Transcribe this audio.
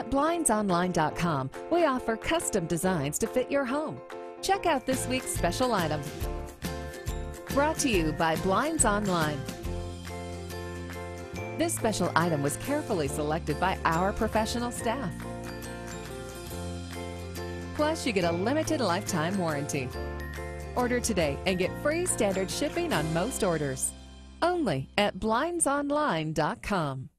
At BlindsOnline.com, we offer custom designs to fit your home. Check out this week's special item. Brought to you by Blinds Online. This special item was carefully selected by our professional staff. Plus, you get a limited lifetime warranty. Order today and get free standard shipping on most orders. Only at BlindsOnline.com.